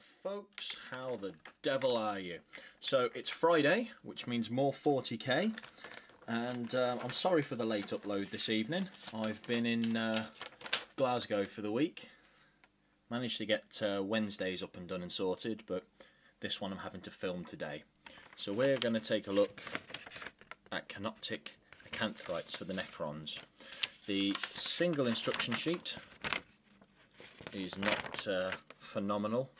Folks, how the devil are you? So it's Friday, which means more 40k, and uh, I'm sorry for the late upload this evening. I've been in uh, Glasgow for the week. Managed to get uh, Wednesdays up and done and sorted, but this one I'm having to film today. So we're going to take a look at Canoptek Acanthrites for the Necrons. The single instruction sheet is not uh, phenomenal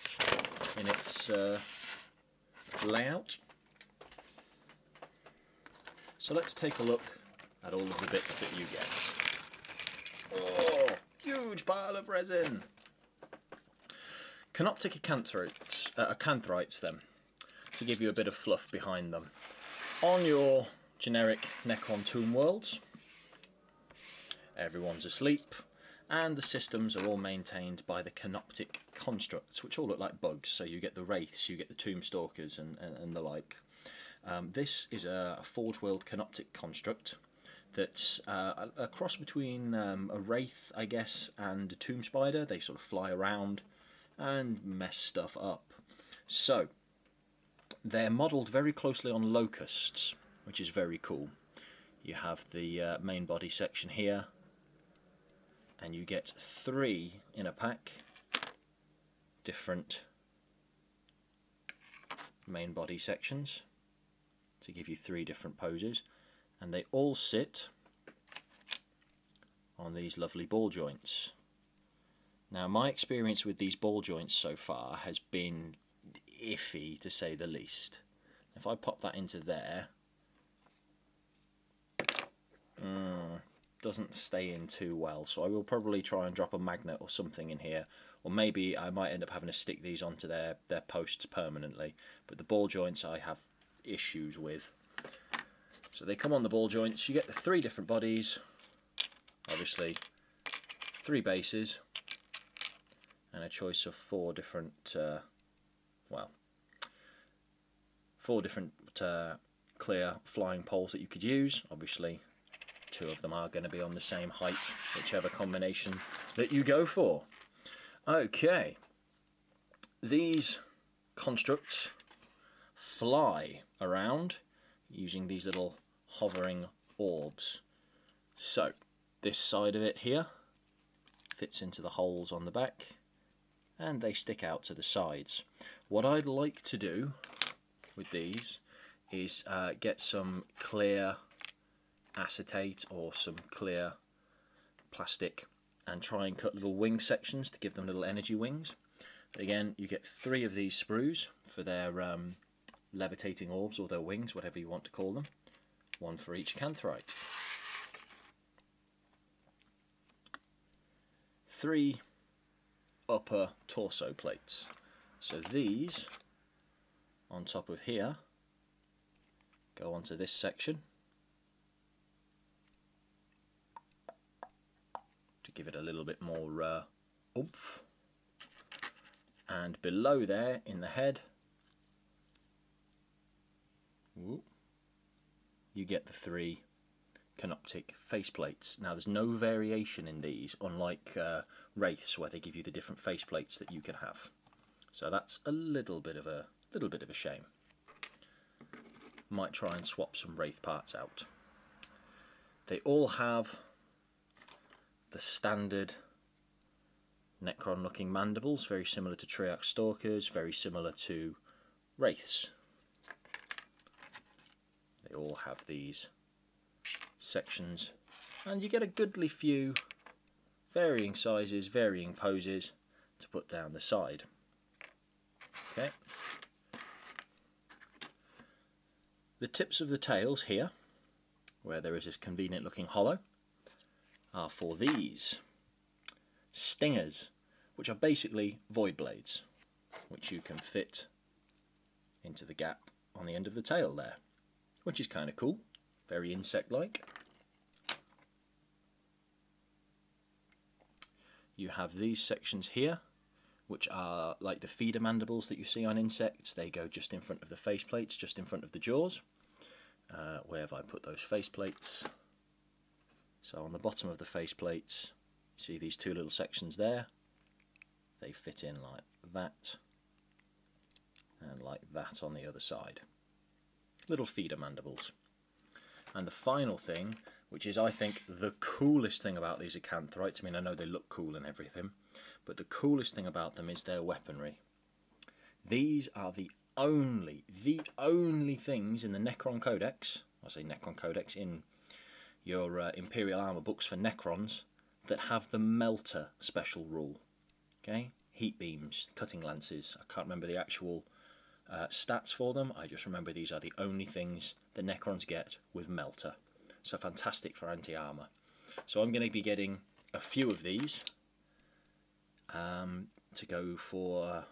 in its uh, layout. So let's take a look at all of the bits that you get. Oh, huge pile of resin! Canoptek acanthrites, uh, acanthrites then, to give you a bit of fluff behind them. On your generic Necron Tomb worlds, everyone's asleep, and the systems are all maintained by the Canoptek constructs, which all look like bugs. So you get the Wraiths, you get the Tomb Stalkers, and, and, and the like. Um, this is a, a Forge World Canoptek construct that's uh, a, a, cross between um, a Wraith, I guess, and a Tomb Spider. They sort of fly around and mess stuff up. So, they're modelled very closely on locusts, which is very cool. You have the uh, main body section here, and you get three in a pack different main body sections to give you three different poses and they all sit on these lovely ball joints. Now my experience with these ball joints so far has been iffy to say the least. If I pop that into there, mm, doesn't stay in too well so I will probably try and drop a magnet or something in here or maybe I might end up having to stick these onto their, their posts permanently but the ball joints I have issues with. So they come on the ball joints, you get the three different bodies, obviously three bases and a choice of four different, uh, well, four different uh, clear flying poles that you could use. Obviously two of them are going to be on the same height, whichever combination that you go for. Okay, these constructs fly around using these little hovering orbs. So, this side of it here fits into the holes on the back and they stick out to the sides. What I'd like to do with these is uh, get some clear acetate or some clear plastic and try and cut little wing sections to give them little energy wings. Again, you get three of these sprues for their um, levitating orbs or their wings, whatever you want to call them. One for each acanthrite. Three upper torso plates. So these, on top of here, go onto this section to give it a little bit more uh, oomph. And below there in the head, you get the three Canoptek faceplates. Now there's no variation in these, unlike uh, Wraiths where they give you the different faceplates that you can have. So that's a little bit of a little bit of a shame. Might try and swap some Wraith parts out. They all have the standard Necron looking mandibles, very similar to Triarch Stalkers, very similar to Wraiths. They all have these sections and you get a goodly few varying sizes, varying poses to put down the side. Okay. The tips of the tails here, where there is this convenient looking hollow, are for these stingers, which are basically void blades, which you can fit into the gap on the end of the tail there, which is kind of cool, very insect-like. You have these sections here, which are like the feeder mandibles that you see on insects. They go just in front of the face plates, just in front of the jaws. Uh, where have I put those face plates? So on the bottom of the face plates, see these two little sections there? They fit in like that. And like that on the other side. Little feeder mandibles. And the final thing, which is I think the coolest thing about these acanthrites, I mean I know they look cool and everything, but the coolest thing about them is their weaponry. These are the only, the only things in the Necron Codex, I say Necron Codex, in your uh, Imperial Armour books for Necrons, that have the Melter special rule. Okay, heat beams, cutting lances. I can't remember the actual uh, stats for them. I just remember these are the only things the Necrons get with Melter. So fantastic for anti-armor. So I'm going to be getting a few of these um, to go for,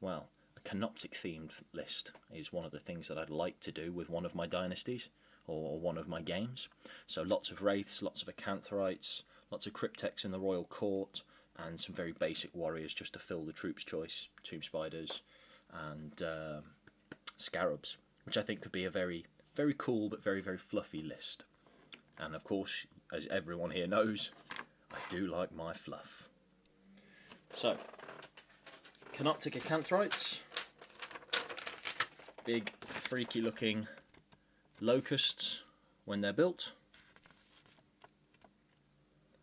well, Canoptek themed list is one of the things that I'd like to do with one of my dynasties or one of my games. So lots of wraiths, lots of acanthrites, lots of crypteks in the royal court, and some very basic warriors just to fill the troops choice, tomb spiders and uh, scarabs, which I think could be a very, very cool but very, very fluffy list. And of course, as everyone here knows, I do like my fluff. So, Canoptek Acanthrites, big freaky looking locusts when they're built,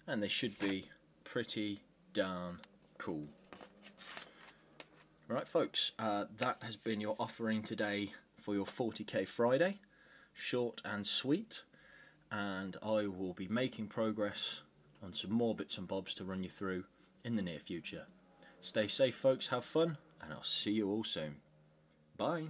and they should be pretty darn cool. Right folks, uh, that has been your offering today for your 40k Friday, short and sweet, and I will be making progress on some more bits and bobs to run you through in the near future. Stay safe folks, have fun, and I'll see you all soon. Bye.